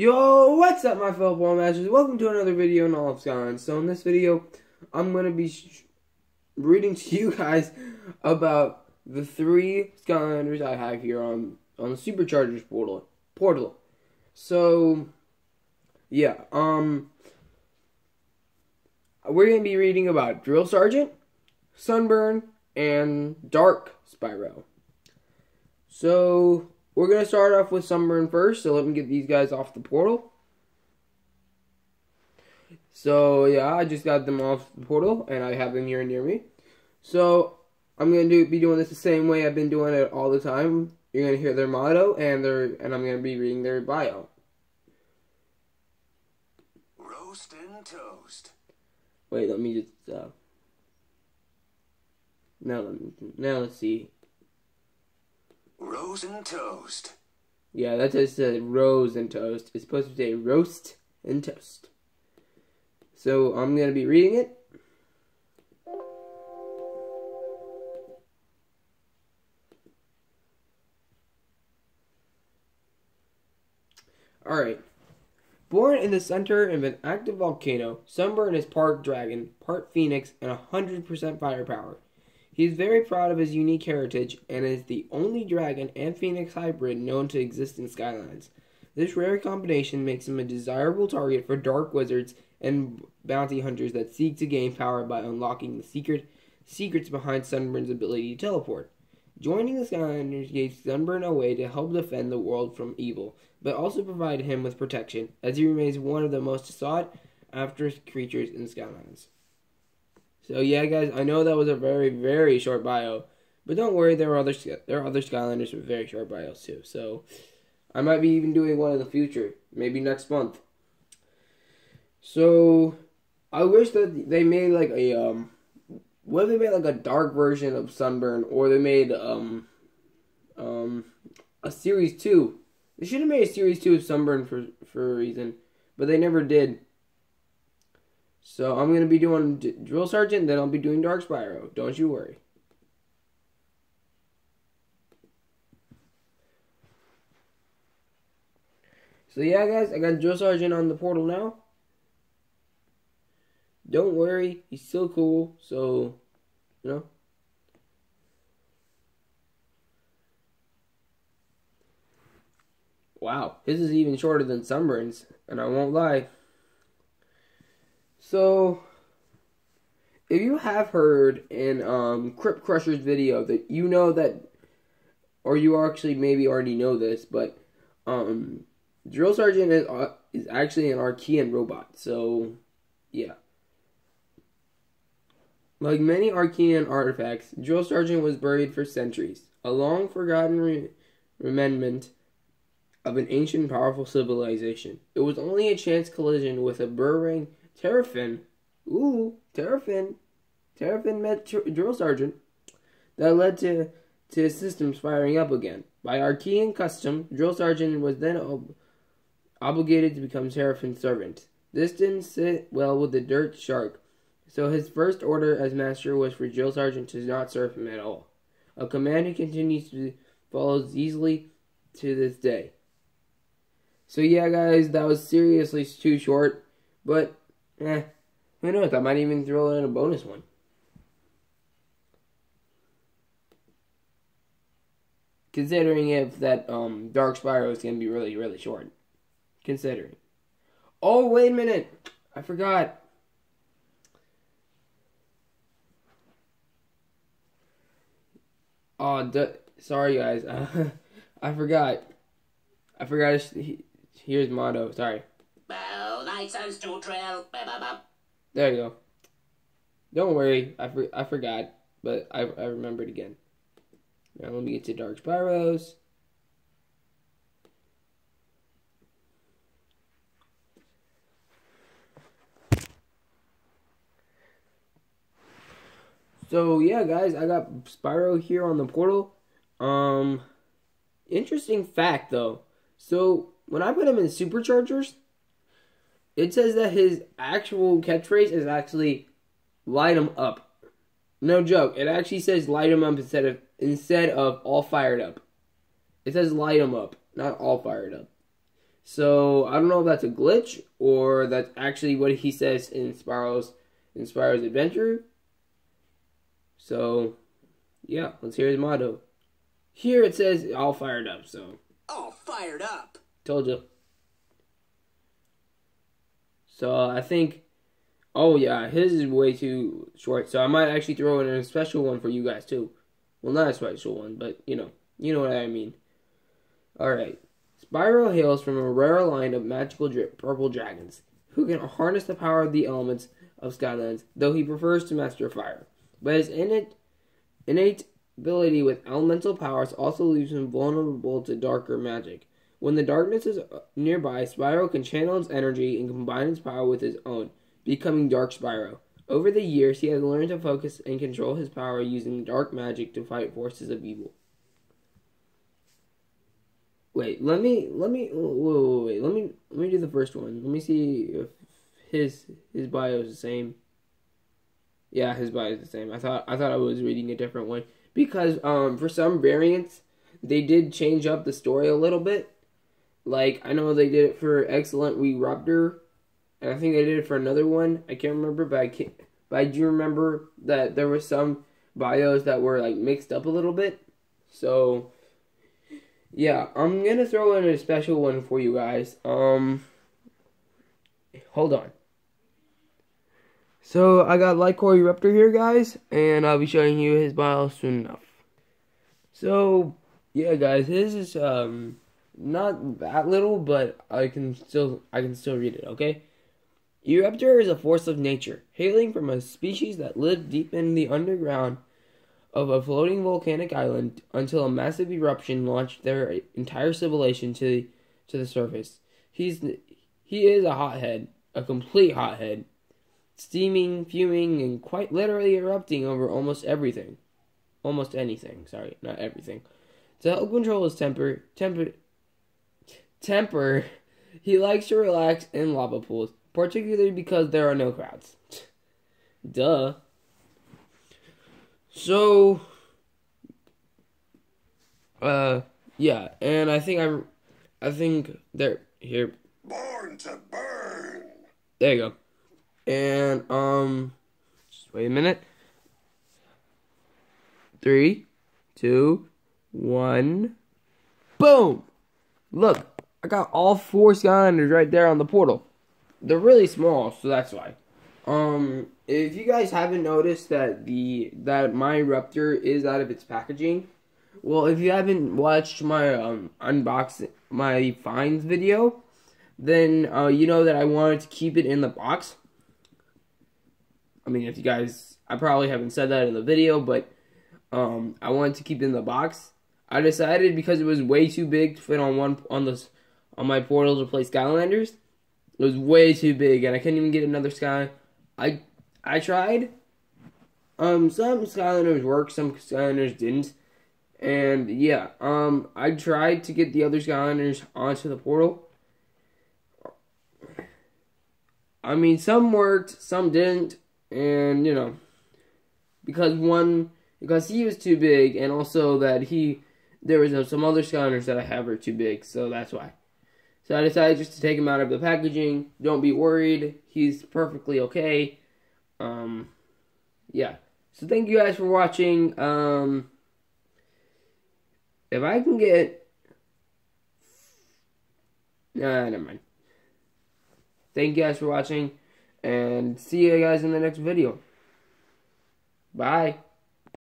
Yo, what's up my fellow portal masters? Welcome to another video in All of Skyline. So in this video, I'm going to be reading to you guys about the three Skylanders I have here on, on the Superchargers portal. portal. So, yeah, um, we're going to be reading about Drill Sergeant, Sunburn, and Dark Spyro. So, we're going to start off with Sunburn first, so let me get these guys off the portal. So, yeah, I just got them off the portal, and I have them here near me. So, I'm going to do, be doing this the same way I've been doing it all the time. You're going to hear their motto, and their and I'm going to be reading their bio. Roast and toast. Wait, let me just, uh... Now, now let's see. Rose and toast. Yeah, that just said uh, rose and toast. It's supposed to say roast and toast. So I'm going to be reading it. Alright. Born in the center of an active volcano, Sunburn is part dragon, part phoenix, and 100% firepower. He is very proud of his unique heritage and is the only dragon and phoenix hybrid known to exist in Skylands. This rare combination makes him a desirable target for dark wizards and bounty hunters that seek to gain power by unlocking the secret secrets behind Sunburn's ability to teleport. Joining the Skylanders gave Sunburn a way to help defend the world from evil, but also provided him with protection, as he remains one of the most sought after creatures in Skylands. So yeah, guys, I know that was a very very short bio, but don't worry, there are other there are other Skylanders with very short bios too. So I might be even doing one in the future, maybe next month. So I wish that they made like a um, what they made like a dark version of Sunburn, or they made um, um, a series two. They should have made a series two of Sunburn for for a reason, but they never did. So I'm going to be doing D Drill Sergeant, then I'll be doing Dark Spyro. Don't you worry. So yeah, guys, I got Drill Sergeant on the portal now. Don't worry, he's still cool, so, you know. Wow, his is even shorter than Sunburn's, and I won't lie. So, if you have heard in um, Crypt Crusher's video that you know that, or you actually maybe already know this, but um, Drill Sergeant is uh, is actually an Arkeyan robot. So, yeah. Like many Arkeyan artifacts, Drill Sergeant was buried for centuries, a long forgotten re- remnant of an ancient powerful civilization. It was only a chance collision with a burrowing Terrafin. Ooh, Terrafin. Terrafin met Drill Sergeant. That led to, to his systems firing up again. By Arkeyan custom, Drill Sergeant was then ob obligated to become Terrafin's servant. This didn't sit well with the Dirt Shark, so his first order as master was for Drill Sergeant to not serve him at all. A command he continues to follow easily to this day. So yeah, guys, that was seriously too short, but Eh, who knows? I might even throw in a bonus one. Considering if that um, Dark Spyro is going to be really, really short. Considering. Oh, wait a minute. I forgot. Oh, sorry, guys. I forgot. I forgot. Here's motto. Sorry There you go. Don't worry, I, for, I forgot, but I, I remembered again. Now let me get to Dark Spyros. So yeah, guys, I got Spyro here on the portal. Um, interesting fact though. So when I put him in superchargers, it says that his actual catchphrase is actually light him up. No joke. It actually says light him up instead of instead of all fired up. It says light him up, not all fired up. So I don't know if that's a glitch or that's actually what he says in Spyro's in Spyro's adventure. So yeah, let's hear his motto. Here it says all fired up, so All fired up. told you. So I think oh yeah, his is way too short, so I might actually throw in a special one for you guys too. Well not a special one, but you know, you know what I mean. Alright. Spyro hails from a rare line of magical dri- purple dragons who can harness the power of the elements of Skylands, though he prefers to master fire. But his innate, innate ability with elemental powers also leaves him vulnerable to darker magic. When the darkness is nearby, Spyro can channel its energy and combine its power with his own, becoming Dark Spyro. Over the years, he has learned to focus and control his power using dark magic to fight forces of evil. Wait, let me let me wait, wait, wait, let me let me do the first one. Let me see if his his bio is the same. Yeah, his bio is the same. I thought I thought I was reading a different one because um for some variants they did change up the story a little bit. Like I know they did it for Excellent Eruptor, and I think they did it for another one. I can't remember, but I can't. But I do remember that there were some bios that were like mixed up a little bit. So yeah, I'm gonna throw in a special one for you guys. Um, hold on. So I got LightCore Eruptor here, guys, and I'll be showing you his bio soon enough. So yeah, guys, his is um not that little, but I can still I can still read it. Okay. Eruptor is a force of nature, hailing from a species that lived deep in the underground of a floating volcanic island until a massive eruption launched their entire civilization to to the surface. He's he is a hothead, a complete hothead, steaming, fuming, and quite literally erupting over almost everything, almost anything. Sorry, not everything. To help control his temper, temper, temper, he likes to relax in lava pools, particularly because there are no crowds. Duh. So, uh, yeah, and I think I'm, I think they're here. Born to burn. There you go. And um, just wait a minute. Three, two, one, boom! Look, I got all four Skylanders right there on the portal. They're really small, so that's why. Um, if you guys haven't noticed that the that my Eruptor is out of its packaging, well, if you haven't watched my um unboxing my finds video, then uh, you know that I wanted to keep it in the box. I mean, if you guys, I probably haven't said that in the video, but um, I wanted to keep it in the box. I decided because it was way too big to fit on one on this on my portal to play Skylanders. It was way too big, and I couldn't even get another Sky. I I tried. Um, some Skylanders worked, some Skylanders didn't, and yeah, um, I tried to get the other Skylanders onto the portal. I mean, some worked, some didn't, and you know, because one because he was too big, and also that he there was some other Skylanders that I have are too big, so that's why. So I decided just to take him out of the packaging. Don't be worried, he's perfectly okay. Um, yeah. So thank you guys for watching. Um, if I can get, nah, never mind. Thank you guys for watching, and see you guys in the next video. Bye.